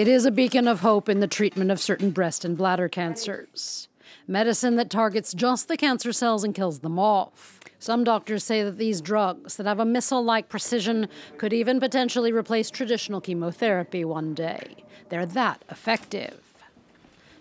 It is a beacon of hope in the treatment of certain breast and bladder cancers. Medicine that targets just the cancer cells and kills them off. Some doctors say that these drugs, that have a missile like precision, could even potentially replace traditional chemotherapy one day. They're that effective.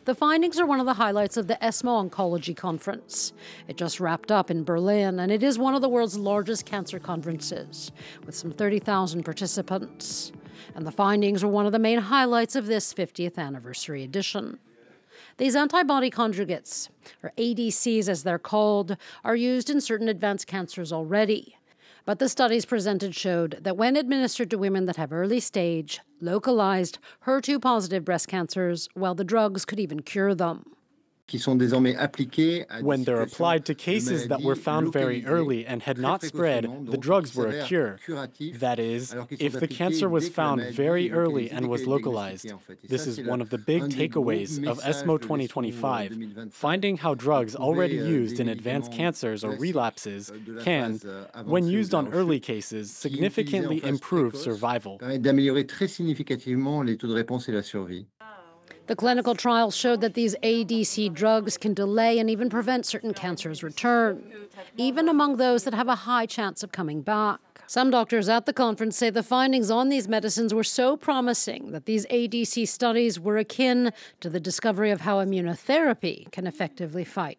The findings are one of the highlights of the ESMO Oncology Conference. It just wrapped up in Berlin, and it is one of the world's largest cancer conferences, with some 30,000 participants and the findings were one of the main highlights of this 50th anniversary edition. These antibody conjugates, or ADCs as they're called, are used in certain advanced cancers already. But the studies presented showed that when administered to women that have early stage, localized, HER2 positive breast cancers, well, the drugs could even cure them. When they're applied to cases that were found very early and had not spread, the drugs were a cure. That is, if the cancer was found very early and was localized. This is one of the big takeaways of ESMO 2025, finding how drugs already used in advanced cancers or relapses can, when used on early cases, significantly improve survival. The clinical trials showed that these ADC drugs can delay and even prevent certain cancers' return, even among those that have a high chance of coming back. Some doctors at the conference say the findings on these medicines were so promising that these ADC studies were akin to the discovery of how immunotherapy can effectively fight